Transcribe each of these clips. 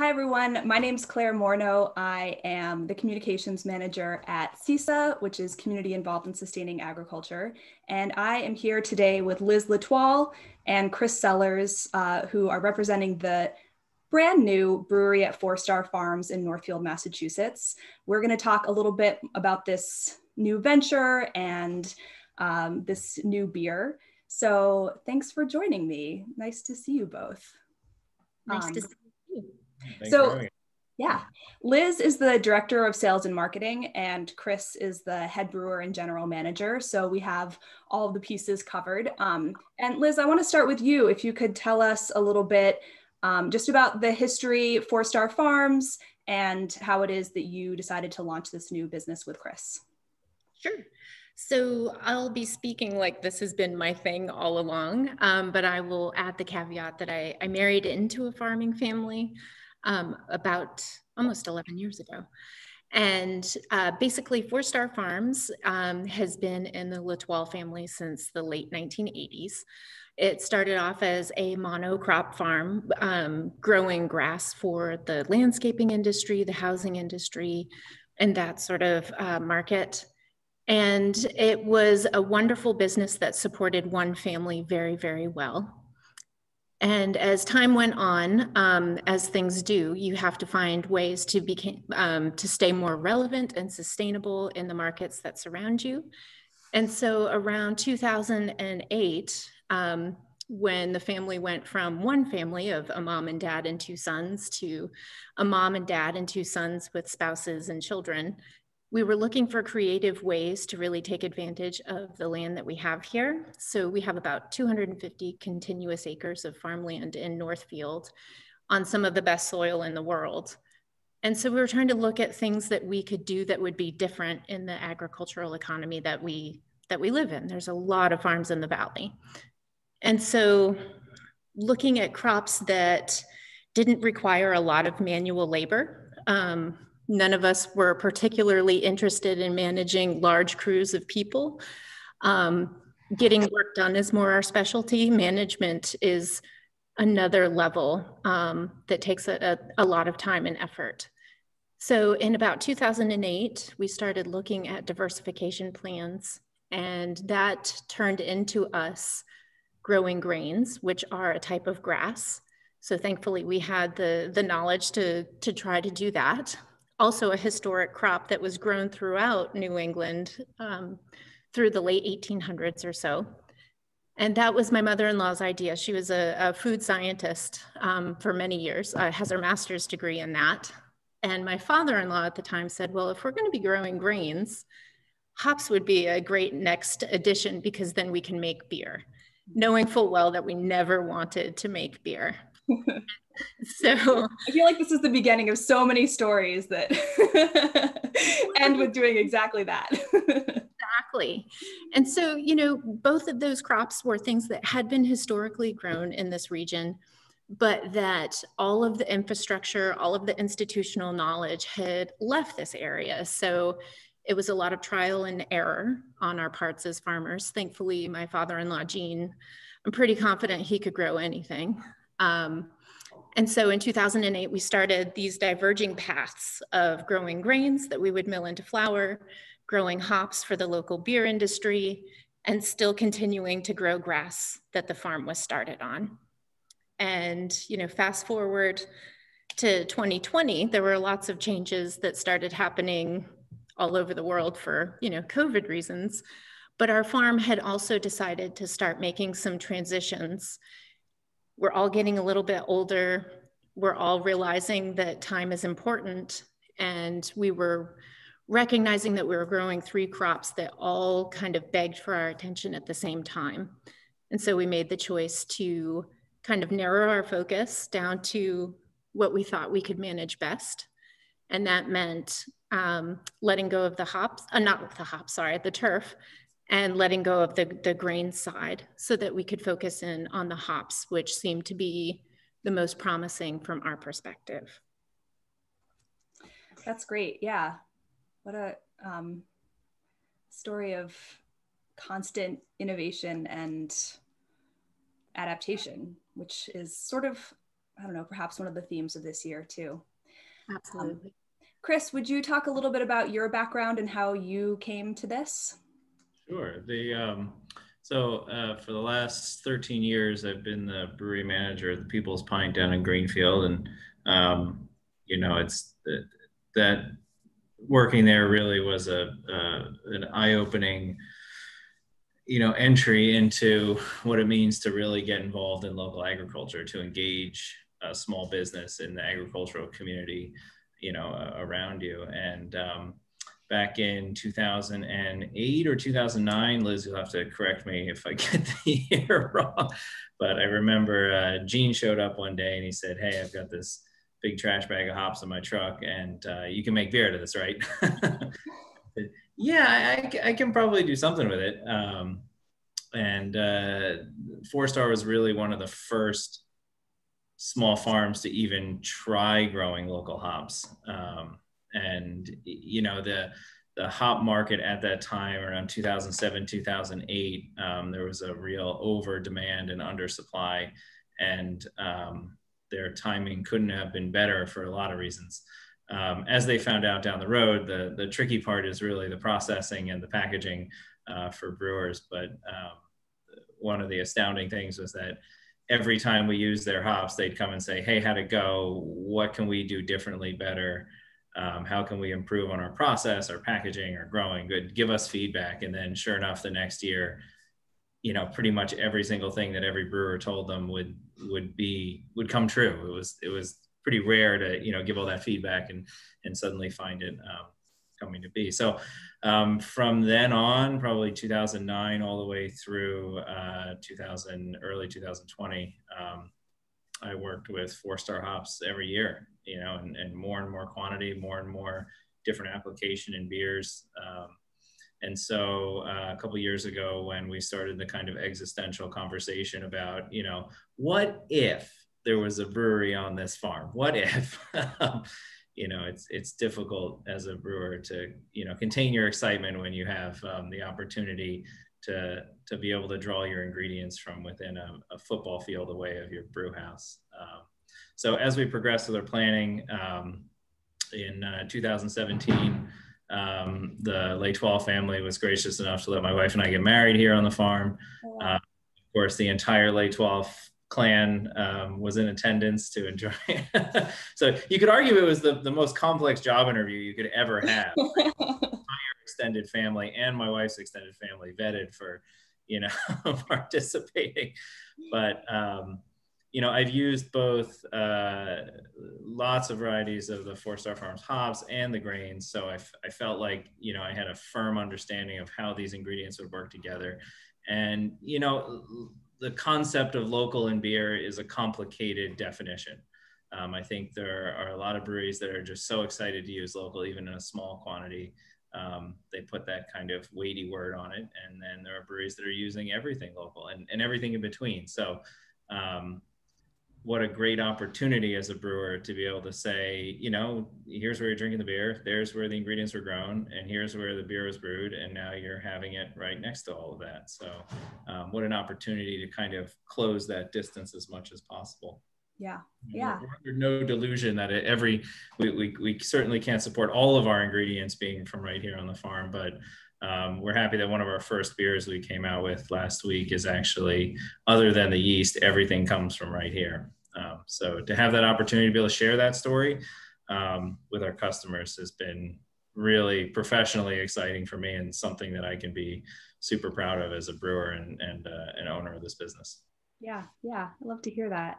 Hi, everyone. My name is Claire Morno. I am the communications manager at CISA, which is Community Involved in Sustaining Agriculture. And I am here today with Liz L'Etoile and Chris Sellers, uh, who are representing the brand new brewery at Four Star Farms in Northfield, Massachusetts. We're going to talk a little bit about this new venture and um, this new beer. So thanks for joining me. Nice to see you both. Nice um, to see. Thanks so, yeah, Liz is the director of sales and marketing, and Chris is the head brewer and general manager. So we have all of the pieces covered. Um, and Liz, I want to start with you. If you could tell us a little bit um, just about the history, Four Star Farms, and how it is that you decided to launch this new business with Chris. Sure. So I'll be speaking like this has been my thing all along, um, but I will add the caveat that I, I married into a farming family um, about almost 11 years ago. And uh, basically, Four Star Farms um, has been in the L'Etoile family since the late 1980s. It started off as a monocrop farm, um, growing grass for the landscaping industry, the housing industry, and that sort of uh, market. And it was a wonderful business that supported one family very, very well. And as time went on, um, as things do, you have to find ways to became, um, to stay more relevant and sustainable in the markets that surround you. And so around 2008, um, when the family went from one family of a mom and dad and two sons to a mom and dad and two sons with spouses and children, we were looking for creative ways to really take advantage of the land that we have here. So we have about 250 continuous acres of farmland in Northfield on some of the best soil in the world. And so we were trying to look at things that we could do that would be different in the agricultural economy that we that we live in. There's a lot of farms in the valley. And so looking at crops that didn't require a lot of manual labor, um, None of us were particularly interested in managing large crews of people. Um, getting work done is more our specialty. Management is another level um, that takes a, a, lot of time and effort. So in about 2008, we started looking at diversification plans and that turned into us growing grains, which are a type of grass. So thankfully we had the, the knowledge to, to try to do that also a historic crop that was grown throughout New England um, through the late 1800s or so. And that was my mother-in-law's idea. She was a, a food scientist um, for many years, uh, has her master's degree in that. And my father-in-law at the time said, well, if we're gonna be growing grains, hops would be a great next addition because then we can make beer, knowing full well that we never wanted to make beer. so I feel like this is the beginning of so many stories that end with doing exactly that. exactly. And so, you know, both of those crops were things that had been historically grown in this region, but that all of the infrastructure, all of the institutional knowledge had left this area. So it was a lot of trial and error on our parts as farmers. Thankfully, my father in law, Gene, I'm pretty confident he could grow anything. Um, and so in 2008, we started these diverging paths of growing grains that we would mill into flour, growing hops for the local beer industry, and still continuing to grow grass that the farm was started on. And, you know, fast forward to 2020, there were lots of changes that started happening all over the world for, you know, COVID reasons. But our farm had also decided to start making some transitions we're all getting a little bit older. We're all realizing that time is important. And we were recognizing that we were growing three crops that all kind of begged for our attention at the same time. And so we made the choice to kind of narrow our focus down to what we thought we could manage best. And that meant um, letting go of the hops, uh, not the hops, sorry, the turf, and letting go of the, the grain side so that we could focus in on the hops, which seemed to be the most promising from our perspective. That's great. Yeah. What a um, story of constant innovation and adaptation, which is sort of I don't know, perhaps one of the themes of this year too. Absolutely. Um, Chris, would you talk a little bit about your background and how you came to this? Sure. The um, so uh, for the last 13 years, I've been the brewery manager at the People's Pint down in Greenfield, and um, you know, it's that working there really was a uh, an eye-opening you know entry into what it means to really get involved in local agriculture to engage a small business in the agricultural community you know uh, around you and um, back in 2008 or 2009 liz you'll have to correct me if i get the year wrong but i remember uh, gene showed up one day and he said hey i've got this big trash bag of hops in my truck and uh, you can make beer out of this right yeah, I, I, can probably do something with it. Um, and uh, Four Star was really one of the first small farms to even try growing local hops. Um, and you know the the hop market at that time, around 2007, 2008, um, there was a real over demand and undersupply, and um, their timing couldn't have been better for a lot of reasons um, as they found out down the road, the, the tricky part is really the processing and the packaging uh, for brewers. But um, one of the astounding things was that every time we used their hops, they'd come and say, Hey, how'd it go? What can we do differently, better? Um, how can we improve on our process, our packaging, our growing? Good, give us feedback. And then, sure enough, the next year, you know, pretty much every single thing that every brewer told them would would be would come true. It was it was pretty rare to you know give all that feedback and and suddenly find it um, coming to be. So um, from then on, probably 2009 all the way through uh, 2000 early 2020, um, I worked with four star hops every year. You know, and, and more and more quantity, more and more different application in beers. Um, and so uh, a couple years ago, when we started the kind of existential conversation about, you know, what if there was a brewery on this farm? What if? you know, it's it's difficult as a brewer to you know contain your excitement when you have um, the opportunity to to be able to draw your ingredients from within a, a football field away of your brew house. Um, so as we progress with our planning um, in uh, 2017. Um, the L'Etoile family was gracious enough to let my wife and I get married here on the farm. Oh, uh, of course, the entire L'Etoile clan um, was in attendance to enjoy. so you could argue it was the, the most complex job interview you could ever have. my extended family and my wife's extended family vetted for, you know, participating. But, um, you know, I've used both uh, lots of varieties of the Four Star Farms hops and the grains. So I, I felt like, you know, I had a firm understanding of how these ingredients would work together. And, you know, the concept of local in beer is a complicated definition. Um, I think there are a lot of breweries that are just so excited to use local, even in a small quantity. Um, they put that kind of weighty word on it. And then there are breweries that are using everything local and, and everything in between. So um, what a great opportunity as a brewer to be able to say, you know, here's where you're drinking the beer, there's where the ingredients were grown, and here's where the beer was brewed, and now you're having it right next to all of that. So, um, what an opportunity to kind of close that distance as much as possible. Yeah, yeah. There's no delusion that every we, we we certainly can't support all of our ingredients being from right here on the farm, but um, we're happy that one of our first beers we came out with last week is actually, other than the yeast, everything comes from right here. Um, so to have that opportunity to be able to share that story um, with our customers has been really professionally exciting for me and something that I can be super proud of as a brewer and, and uh, an owner of this business. Yeah, yeah, I love to hear that.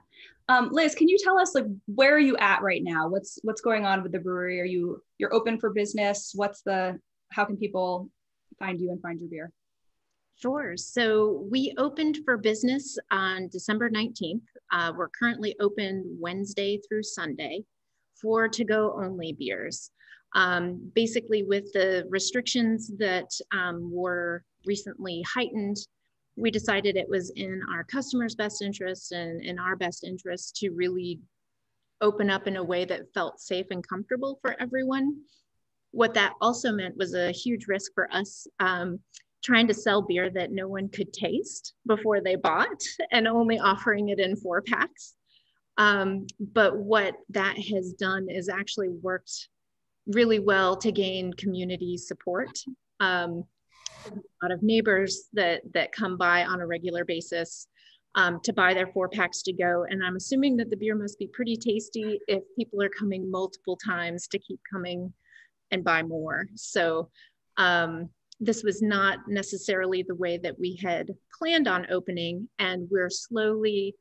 Um, Liz, can you tell us like where are you at right now? What's what's going on with the brewery? Are you you're open for business? What's the how can people find you and find your beer? Sure. So we opened for business on December 19th. Uh, we're currently open Wednesday through Sunday for to go only beers. Um, basically, with the restrictions that um, were recently heightened, we decided it was in our customers' best interest and in our best interest to really open up in a way that felt safe and comfortable for everyone what that also meant was a huge risk for us um, trying to sell beer that no one could taste before they bought and only offering it in four packs. Um, but what that has done is actually worked really well to gain community support. Um, a lot of neighbors that that come by on a regular basis um, to buy their four packs to go. And I'm assuming that the beer must be pretty tasty if people are coming multiple times to keep coming and buy more. So um, this was not necessarily the way that we had planned on opening. And we're slowly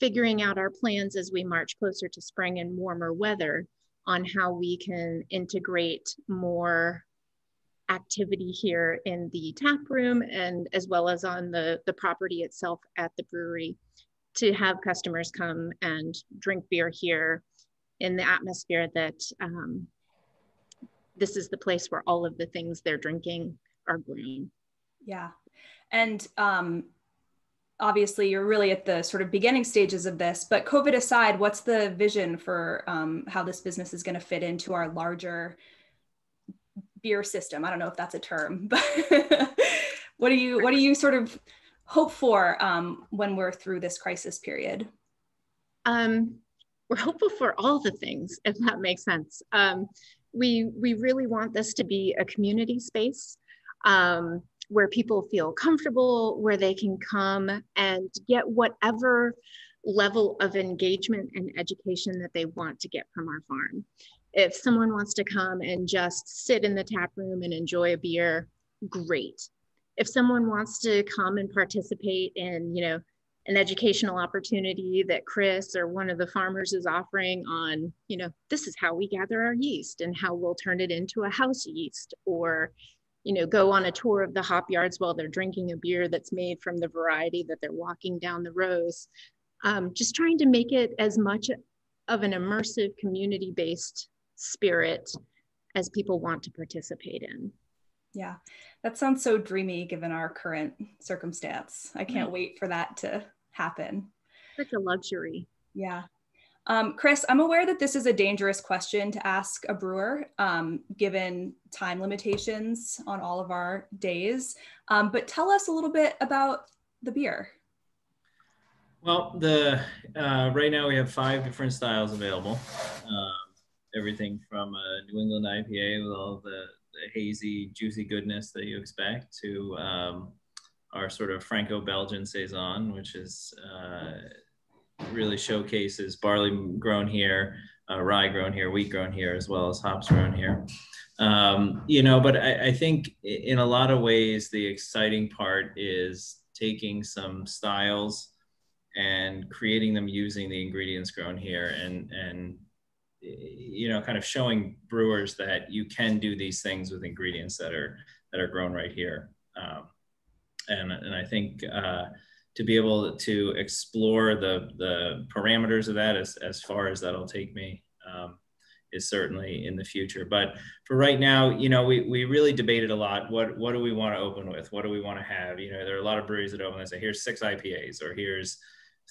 figuring out our plans as we march closer to spring and warmer weather on how we can integrate more activity here in the tap room and as well as on the, the property itself at the brewery to have customers come and drink beer here in the atmosphere that um, this is the place where all of the things they're drinking are grown. Yeah. And um, obviously you're really at the sort of beginning stages of this, but COVID aside, what's the vision for um, how this business is going to fit into our larger beer system. I don't know if that's a term, but what do you what do you sort of hope for um, when we're through this crisis period? Um, we're hopeful for all the things, if that makes sense. Um, we we really want this to be a community space um, where people feel comfortable, where they can come and get whatever level of engagement and education that they want to get from our farm if someone wants to come and just sit in the tap room and enjoy a beer, great. If someone wants to come and participate in, you know, an educational opportunity that Chris or one of the farmers is offering on, you know, this is how we gather our yeast and how we'll turn it into a house yeast or, you know, go on a tour of the hop yards while they're drinking a beer that's made from the variety that they're walking down the rows. Um, just trying to make it as much of an immersive community based spirit as people want to participate in. Yeah, that sounds so dreamy given our current circumstance. I can't wait for that to happen. Such a luxury. Yeah. Um, Chris, I'm aware that this is a dangerous question to ask a brewer, um, given time limitations on all of our days. Um, but tell us a little bit about the beer. Well, the uh, right now we have five different styles available. Um, everything from a New England IPA with all the, the hazy, juicy goodness that you expect to um, our sort of Franco-Belgian saison, which is uh, really showcases barley grown here, uh, rye grown here, wheat grown here, as well as hops grown here. Um, you know, but I, I, think in a lot of ways, the exciting part is taking some styles and creating them using the ingredients grown here and, and you know, kind of showing brewers that you can do these things with ingredients that are that are grown right here. Um, and and I think uh, to be able to explore the the parameters of that as as far as that'll take me um, is certainly in the future. But for right now, you know, we we really debated a lot. What what do we want to open with? What do we want to have? You know, there are a lot of breweries that open and say, here's six IPAs or here's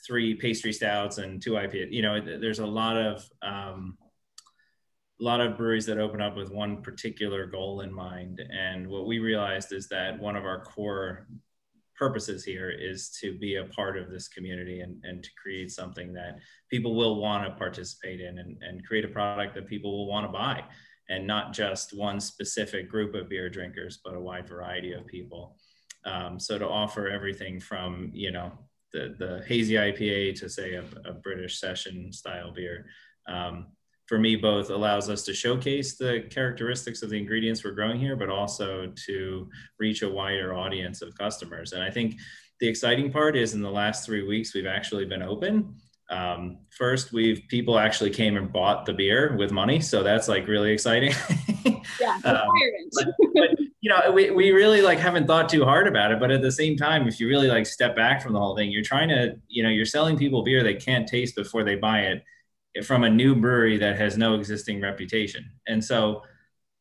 three pastry stouts and two IPAs. You know, there's a lot of um, a lot of breweries that open up with one particular goal in mind. And what we realized is that one of our core purposes here is to be a part of this community and, and to create something that people will want to participate in and, and create a product that people will want to buy and not just one specific group of beer drinkers, but a wide variety of people. Um, so to offer everything from, you know, the, the hazy IPA to say a, a British session style beer, um, for me both allows us to showcase the characteristics of the ingredients we're growing here but also to reach a wider audience of customers. And i think the exciting part is in the last three weeks we've actually been open. Um, first we've people actually came and bought the beer with money so that's like really exciting. Yeah um, but, but, you know we, we really like haven't thought too hard about it but at the same time if you really like step back from the whole thing you're trying to you know you're selling people beer they can't taste before they buy it from a new brewery that has no existing reputation. And so,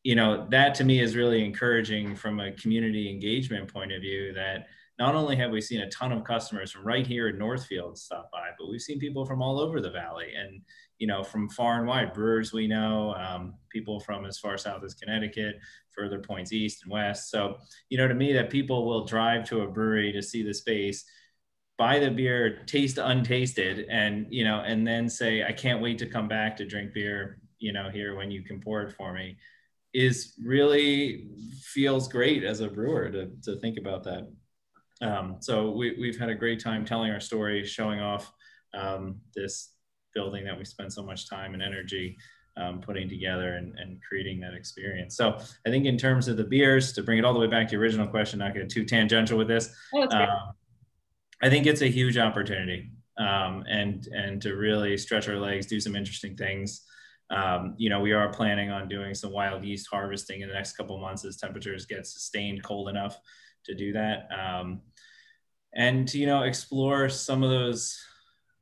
you know, that to me is really encouraging from a community engagement point of view that not only have we seen a ton of customers from right here in Northfield stop by, but we've seen people from all over the valley and, you know, from far and wide brewers we know, um, people from as far south as Connecticut, further points east and west. So, you know, to me, that people will drive to a brewery to see the space buy the beer, taste untasted, and you know, and then say, I can't wait to come back to drink beer, you know, here when you can pour it for me, is really feels great as a brewer to, to think about that. Um, so we, we've had a great time telling our story, showing off um, this building that we spent so much time and energy um, putting together and, and creating that experience. So I think in terms of the beers, to bring it all the way back to your original question, not get too tangential with this. Oh, um, I think it's a huge opportunity um, and and to really stretch our legs, do some interesting things. Um, you know, we are planning on doing some wild yeast harvesting in the next couple months as temperatures get sustained cold enough to do that. Um, and you know, explore some of those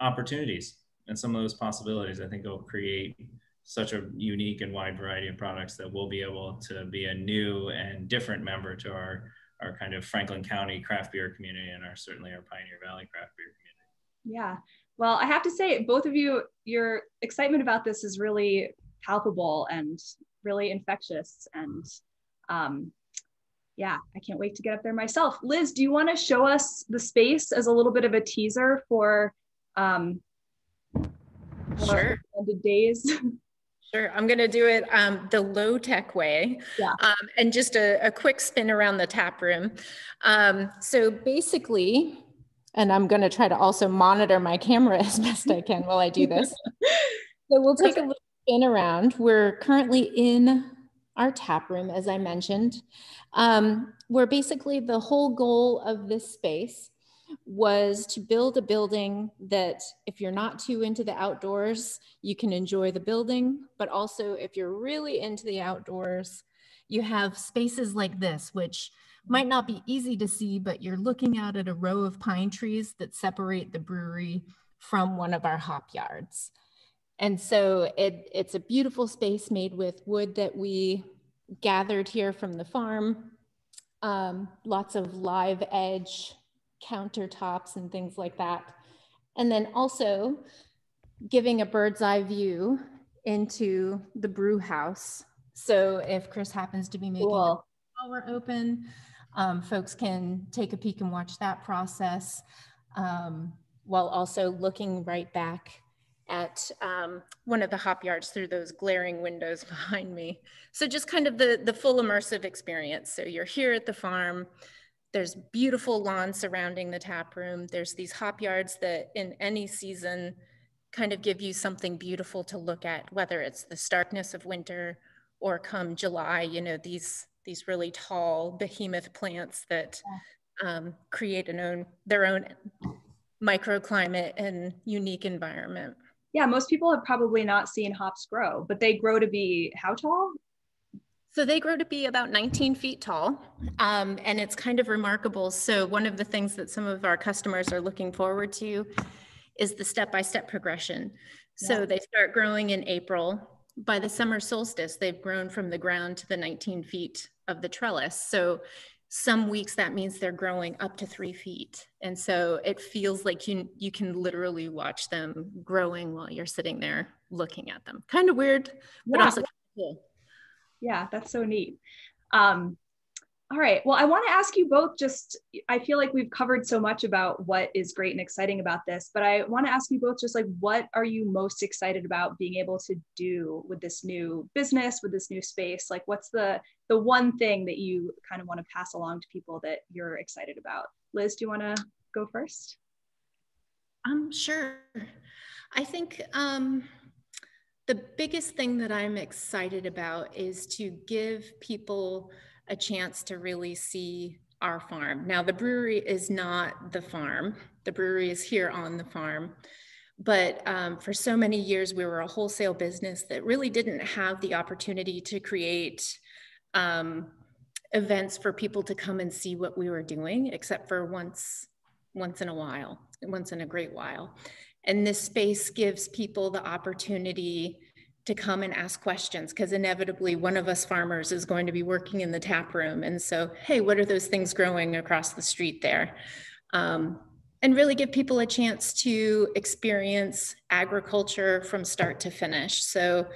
opportunities and some of those possibilities. I think it'll create such a unique and wide variety of products that we'll be able to be a new and different member to our our kind of Franklin County craft beer community and our certainly our Pioneer Valley craft beer community. Yeah. Well, I have to say, both of you, your excitement about this is really palpable and really infectious. And um, yeah, I can't wait to get up there myself. Liz, do you want to show us the space as a little bit of a teaser for um, sure. days? Sure, I'm going to do it um, the low tech way. Yeah. Um, and just a, a, quick spin around the tap room. Um, so basically, and I'm going to try to also monitor my camera as best I can while I do this. so we'll take a little spin around. We're currently in our tap room, as I mentioned, um, where basically the whole goal of this space was to build a building that if you're not too into the outdoors, you can enjoy the building, but also if you're really into the outdoors, you have spaces like this, which might not be easy to see, but you're looking out at a row of pine trees that separate the brewery from one of our hop yards. And so it, it's a beautiful space made with wood that we gathered here from the farm. Um, lots of live edge countertops and things like that. And then also giving a bird's eye view into the brew house. So if Chris happens to be making cool. power open, um, folks can take a peek and watch that process um, while also looking right back at um, one of the hop yards through those glaring windows behind me. So just kind of the, the full immersive experience. So you're here at the farm, there's beautiful lawns surrounding the tap room. There's these hop yards that in any season kind of give you something beautiful to look at, whether it's the starkness of winter or come July, you know, these these really tall behemoth plants that um, create an own their own microclimate and unique environment. Yeah, most people have probably not seen hops grow, but they grow to be how tall? So they grow to be about 19 feet tall, um, and it's kind of remarkable. So one of the things that some of our customers are looking forward to is the step-by-step progression. So yeah. they start growing in April. By the summer solstice, they've grown from the ground to the 19 feet of the trellis. So some weeks that means they're growing up to three feet. And so it feels like you, you can literally watch them growing while you're sitting there looking at them. Kind of weird, but yeah. also cool yeah, that's so neat. Um, all right. Well, I want to ask you both just, I feel like we've covered so much about what is great and exciting about this, but I want to ask you both just like, what are you most excited about being able to do with this new business, with this new space? Like, what's the, the one thing that you kind of want to pass along to people that you're excited about? Liz, do you want to go first? Um, sure. I think, um, the biggest thing that I'm excited about is to give people a chance to really see our farm. Now, the brewery is not the farm, the brewery is here on the farm. But um, for so many years, we were a wholesale business that really didn't have the opportunity to create um, events for people to come and see what we were doing, except for once, once in a while, once in a great while. And this space gives people the opportunity to come and ask questions because inevitably one of us farmers is going to be working in the tap room. And so, hey, what are those things growing across the street there? Um, and really give people a chance to experience agriculture from start to finish. So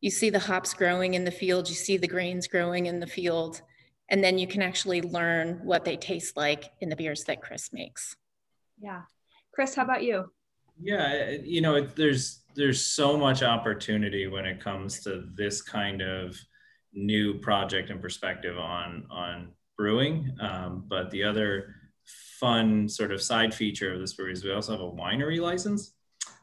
you see the hops growing in the field, you see the grains growing in the field, and then you can actually learn what they taste like in the beers that Chris makes. Yeah. Chris, how about you? Yeah, you know, it, there's there's so much opportunity when it comes to this kind of new project and perspective on on brewing. Um, but the other fun sort of side feature of this brewery is we also have a winery license.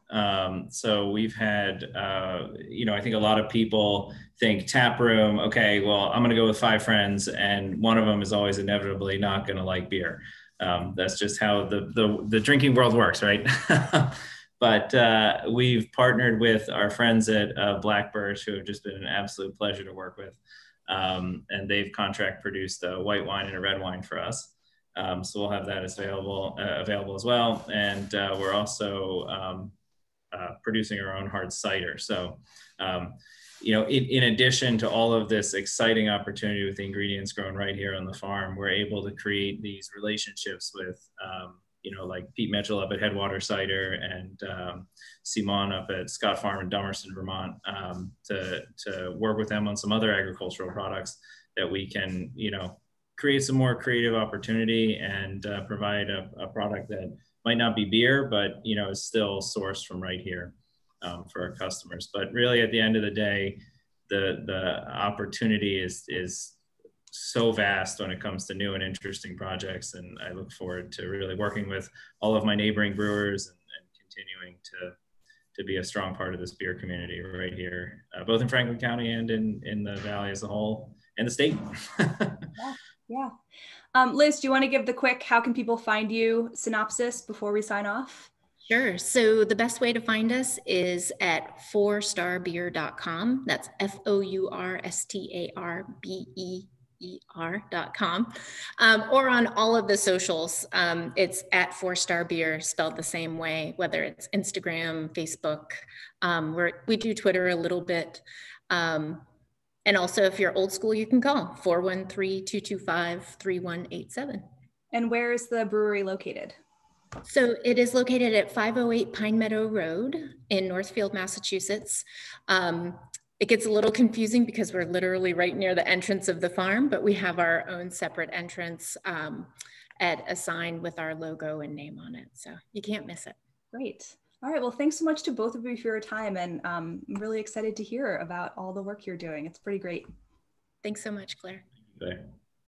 Um, so we've had, uh, you know, I think a lot of people think tap room. Okay, well, I'm going to go with five friends, and one of them is always inevitably not going to like beer. Um, that's just how the, the the drinking world works, right? but uh, we've partnered with our friends at uh, Black Birch, who have just been an absolute pleasure to work with, um, and they've contract produced a white wine and a red wine for us. Um, so we'll have that as available uh, available as well, and uh, we're also um, uh, producing our own hard cider. So, um, you know, in, in, addition to all of this exciting opportunity with the ingredients grown right here on the farm, we're able to create these relationships with, um, you know, like Pete Mitchell up at Headwater Cider and um, Simon up at Scott Farm in Dummerston, Vermont, um, to, to work with them on some other agricultural products that we can, you know, create some more creative opportunity and uh, provide a, a product that might not be beer, but you know, is still sourced from right here um, for our customers. But really, at the end of the day, the the opportunity is is so vast when it comes to new and interesting projects, and I look forward to really working with all of my neighboring brewers and, and continuing to to be a strong part of this beer community right here, uh, both in Franklin County and in in the valley as a whole and the state. yeah, yeah. Um, Liz, do you want to give the quick how can people find you synopsis before we sign off? Sure. So the best way to find us is at fourstarbeer.com. That's F O U R S T A R B E E R.com. Um, or on all of the socials. Um, it's at Four Star Beer, spelled the same way, whether it's Instagram, Facebook. Um, we we do Twitter a little bit. Um, and also, if you're old school, you can call 413 225 3187. And where is the brewery located? So it is located at 508 Pine Meadow Road in Northfield, Massachusetts. Um, it gets a little confusing because we're literally right near the entrance of the farm, but we have our own separate entrance um, at a sign with our logo and name on it. So you can't miss it. Great. All right. Well, thanks so much to both of you for your time. And um, I'm really excited to hear about all the work you're doing. It's pretty great. Thanks so much, Claire. Okay.